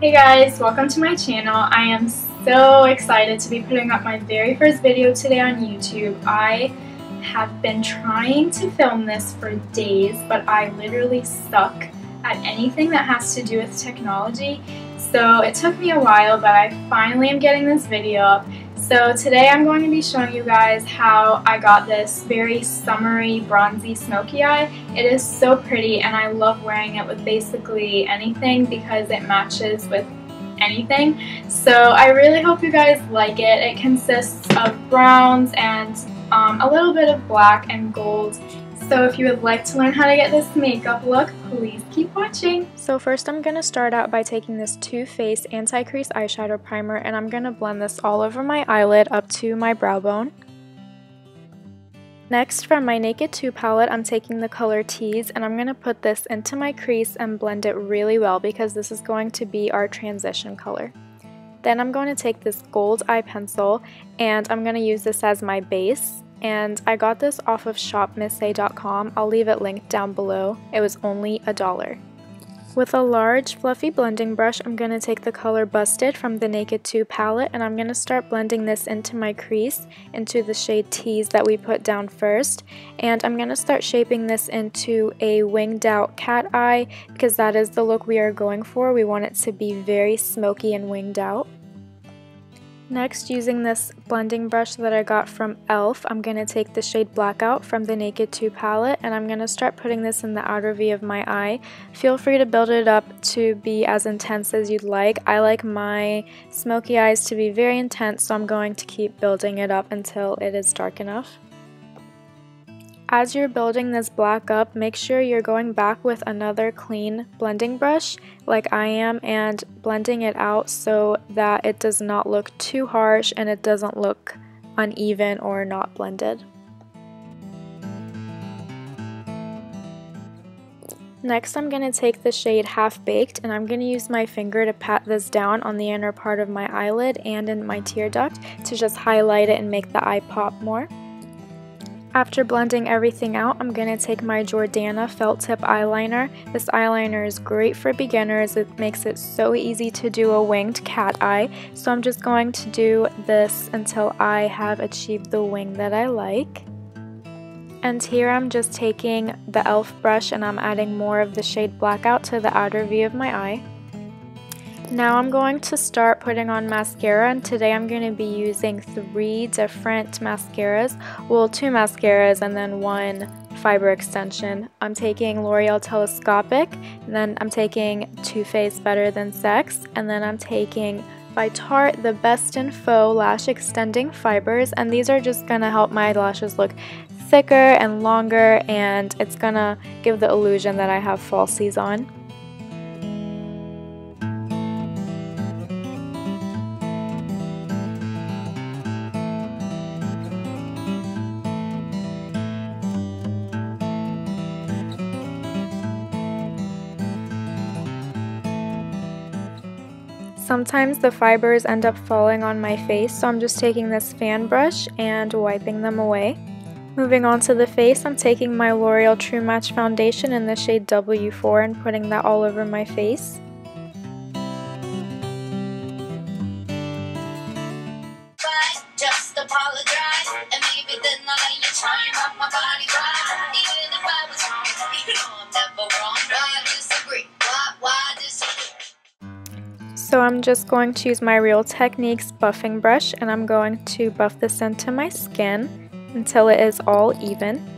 Hey guys, welcome to my channel. I am so excited to be putting up my very first video today on YouTube. I have been trying to film this for days, but I literally suck at anything that has to do with technology. So it took me a while, but I finally am getting this video up. So today I'm going to be showing you guys how I got this very summery bronzy smoky eye. It is so pretty and I love wearing it with basically anything because it matches with anything. So I really hope you guys like it. It consists of browns and um, a little bit of black and gold so if you would like to learn how to get this makeup look, please keep watching. So first I'm going to start out by taking this Too Faced Anti-Crease Eyeshadow Primer and I'm going to blend this all over my eyelid up to my brow bone. Next, from my Naked 2 palette, I'm taking the color Tease and I'm going to put this into my crease and blend it really well because this is going to be our transition color. Then I'm going to take this gold eye pencil and I'm going to use this as my base and I got this off of shopmissa.com. I'll leave it linked down below. It was only a dollar. With a large fluffy blending brush, I'm going to take the color Busted from the Naked 2 palette and I'm going to start blending this into my crease, into the shade Tease that we put down first. And I'm going to start shaping this into a winged out cat eye because that is the look we are going for. We want it to be very smoky and winged out. Next, using this blending brush that I got from e.l.f., I'm going to take the shade Blackout from the Naked 2 palette and I'm going to start putting this in the outer V of my eye. Feel free to build it up to be as intense as you'd like. I like my smoky eyes to be very intense, so I'm going to keep building it up until it is dark enough. As you're building this black up, make sure you're going back with another clean blending brush like I am and blending it out so that it does not look too harsh and it doesn't look uneven or not blended. Next I'm going to take the shade Half Baked and I'm going to use my finger to pat this down on the inner part of my eyelid and in my tear duct to just highlight it and make the eye pop more. After blending everything out, I'm going to take my Jordana felt tip eyeliner. This eyeliner is great for beginners. It makes it so easy to do a winged cat eye. So I'm just going to do this until I have achieved the wing that I like. And here I'm just taking the e.l.f. brush and I'm adding more of the shade Blackout to the outer V of my eye. Now I'm going to start putting on mascara and today I'm going to be using three different mascaras, well two mascaras and then one fiber extension. I'm taking L'Oreal Telescopic, and then I'm taking Too Faced Better Than Sex, and then I'm taking by Tarte the Best in Faux Lash Extending Fibers and these are just going to help my lashes look thicker and longer and it's going to give the illusion that I have falsies on. Sometimes the fibers end up falling on my face, so I'm just taking this fan brush and wiping them away. Moving on to the face, I'm taking my L'Oreal True Match Foundation in the shade W4 and putting that all over my face. So I'm just going to use my Real Techniques buffing brush and I'm going to buff this into my skin until it is all even.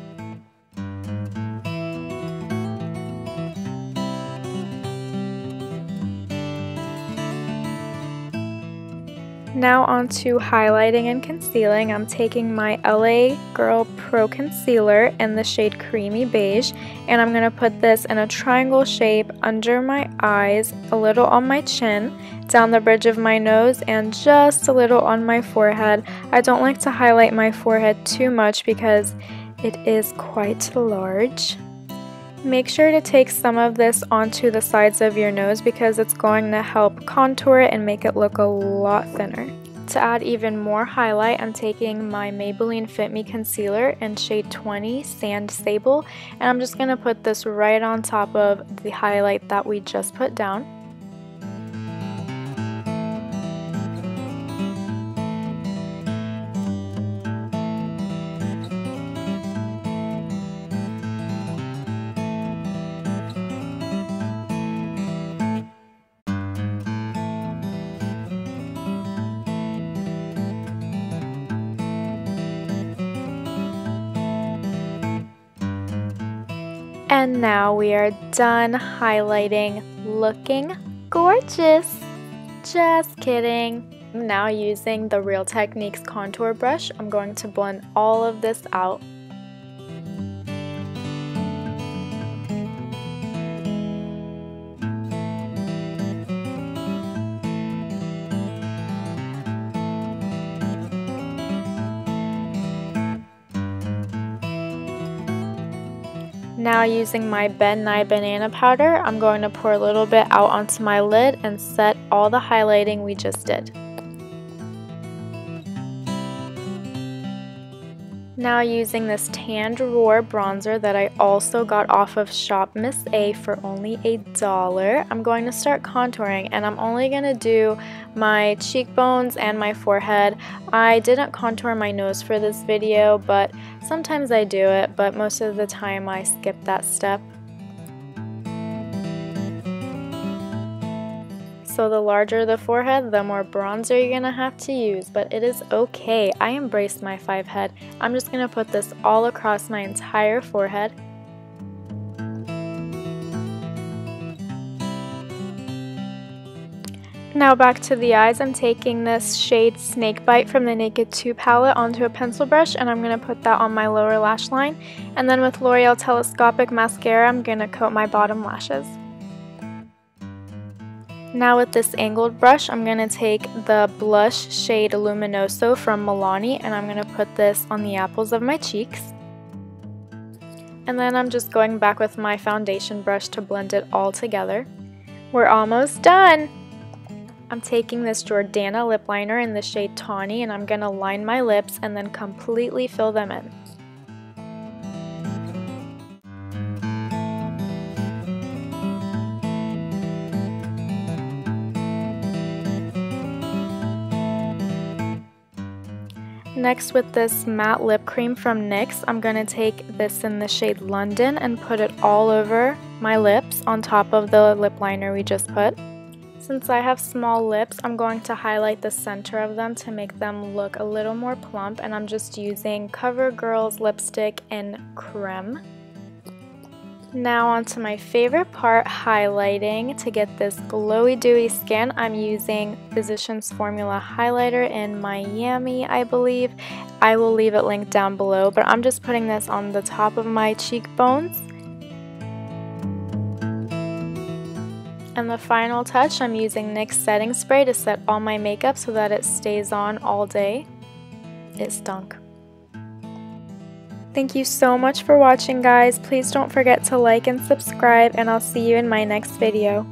Now on to highlighting and concealing. I'm taking my LA Girl Pro Concealer in the shade Creamy Beige and I'm going to put this in a triangle shape under my eyes, a little on my chin, down the bridge of my nose, and just a little on my forehead. I don't like to highlight my forehead too much because it is quite large. Make sure to take some of this onto the sides of your nose because it's going to help contour it and make it look a lot thinner. To add even more highlight, I'm taking my Maybelline Fit Me Concealer in shade 20 Sand Sable, and I'm just going to put this right on top of the highlight that we just put down. And now we are done highlighting, looking gorgeous. Just kidding. Now using the Real Techniques contour brush, I'm going to blend all of this out. Now using my Ben Nye banana powder, I'm going to pour a little bit out onto my lid and set all the highlighting we just did. Now using this Tanned Roar bronzer that I also got off of Shop Miss A for only a dollar, I'm going to start contouring and I'm only going to do my cheekbones and my forehead. I didn't contour my nose for this video, but sometimes I do it, but most of the time I skip that step. So the larger the forehead, the more bronzer you're going to have to use, but it is okay. I embrace my five head. I'm just going to put this all across my entire forehead. Now back to the eyes, I'm taking this shade Snakebite from the Naked 2 palette onto a pencil brush and I'm going to put that on my lower lash line. And then with L'Oreal Telescopic Mascara, I'm going to coat my bottom lashes. Now with this angled brush, I'm going to take the blush shade Luminoso from Milani and I'm going to put this on the apples of my cheeks. And then I'm just going back with my foundation brush to blend it all together. We're almost done! I'm taking this Jordana lip liner in the shade Tawny and I'm going to line my lips and then completely fill them in. Next with this matte lip cream from NYX, I'm going to take this in the shade London and put it all over my lips on top of the lip liner we just put. Since I have small lips, I'm going to highlight the center of them to make them look a little more plump and I'm just using CoverGirl's lipstick in Creme. Now onto my favorite part, highlighting. To get this glowy dewy skin, I'm using Physicians Formula Highlighter in Miami, I believe. I will leave it linked down below, but I'm just putting this on the top of my cheekbones. And the final touch, I'm using NYX setting spray to set all my makeup so that it stays on all day. It stunk. Thank you so much for watching guys. Please don't forget to like and subscribe and I'll see you in my next video.